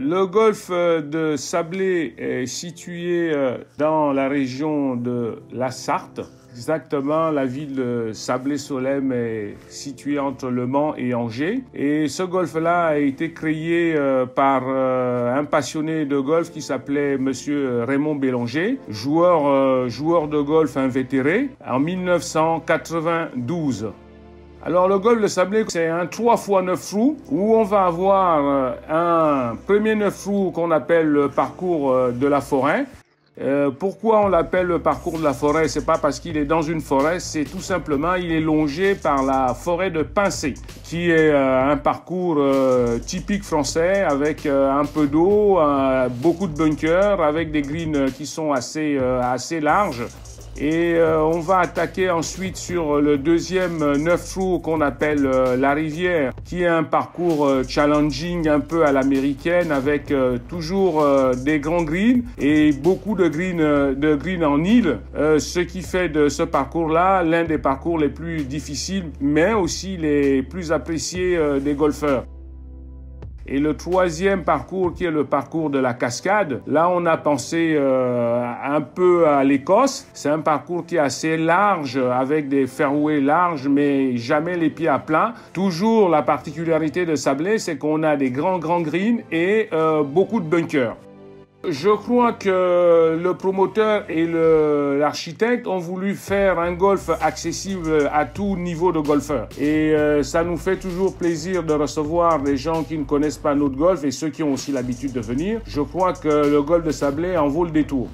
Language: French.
Le golfe de Sablé est situé dans la région de la Sarthe. Exactement, la ville de Sablé-Solem est située entre Le Mans et Angers. Et ce golfe-là a été créé euh, par euh, un passionné de golf qui s'appelait Monsieur Raymond Bélanger, joueur, euh, joueur de golf invétéré, en 1992. Alors le golf de Sablé, c'est un 3 x 9 trous où on va avoir un premier 9 trous qu'on appelle le parcours de la forêt. Euh, pourquoi on l'appelle le parcours de la forêt? C'est pas parce qu'il est dans une forêt, c'est tout simplement il est longé par la forêt de Pincé, qui est euh, un parcours euh, typique français avec un peu d'eau, beaucoup de bunkers, avec des greens qui sont assez assez larges et euh, on va attaquer ensuite sur le deuxième neuf trous qu'on appelle euh, la rivière, qui est un parcours euh, challenging un peu à l'américaine avec toujours des grands greens et beaucoup de greens, de greens en île, ce qui fait de ce parcours-là l'un des parcours les plus difficiles, mais aussi les plus appréciés des golfeurs. Et le troisième parcours, qui est le parcours de la cascade, là on a pensé euh, un peu à l'Écosse. C'est un parcours qui est assez large, avec des fairways larges, mais jamais les pieds à plat. Toujours la particularité de Sablé, c'est qu'on a des grands grands greens et euh, beaucoup de bunkers. Je crois que le promoteur et l'architecte ont voulu faire un golf accessible à tout niveau de golfeur. Et euh, ça nous fait toujours plaisir de recevoir des gens qui ne connaissent pas notre golf et ceux qui ont aussi l'habitude de venir. Je crois que le golf de Sablé en vaut le détour.